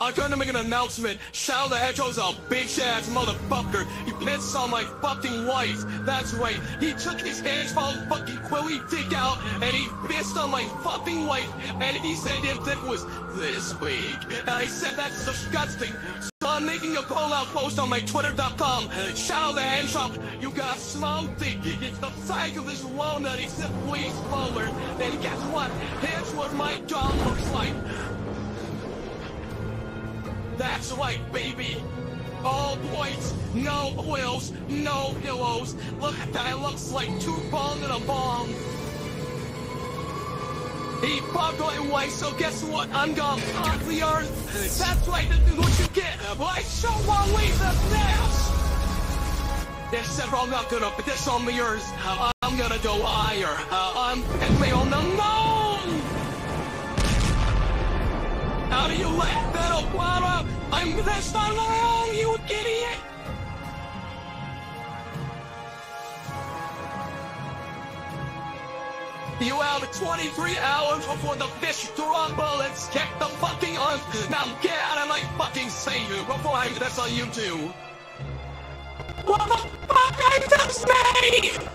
I'm gonna make an announcement. Shadow the Hedgehog's a bitch ass motherfucker. He pissed on my fucking wife. That's right. He took his hands from fucking Quilly dick out and he pissed on my fucking wife. And he said his dick was this big. And I said that's disgusting. So I'm making a call out post on my twitter.com. Shadow the Hedgehog, you got a small dick. It's the size of this walnut. He said please forward. Then guess what? Here's what my jaw looks like. That's right, baby. All white, no oils, no pillows. Look at that, looks like two bong and a bong. He my wife, so guess what? I'm gonna pop the earth. That's right, this is what you get. I show one way the ass. They said I'm not gonna put this on the earth. I'm gonna go higher. I'm me on the moon. How do you let that up, That's not wrong, you idiot! You have 23 hours before the fish drop bullets. Check the fucking on. Now get out of my fucking savior before I that's on YouTube. What the fuck? I just made!